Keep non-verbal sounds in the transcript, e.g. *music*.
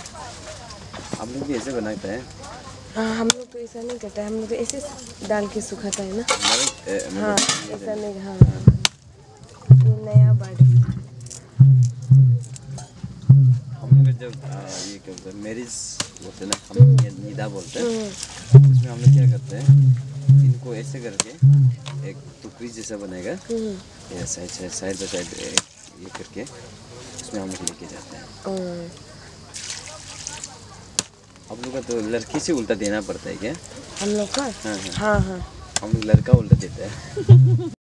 आप लोग भी ऐसे बनाते हैं हाँ हम लोग तो ऐसा नहीं करते हम लोग तो ऐसे डाल के सुखाता है ना। हाँ ऐसा नहीं हाँ। जब आ, ये क्या बोलते हैं। मैरिज बोलते हैं ना हम निदा बोलते हैं। उसमें हम लोग क्या करते हैं इनको ऐसे करके एक टुकड़ी जैसा बनेगा ये side side side by side ये करके उसमें हम लोग लेके जाते हैं। आप लोग का तो लड़की से उल्टा देना पड़ता है क्या? हम लोग का? हाँ हाँ। हाँ हाँ। हम लोग लड़का उल्टा देते हैं। *laughs*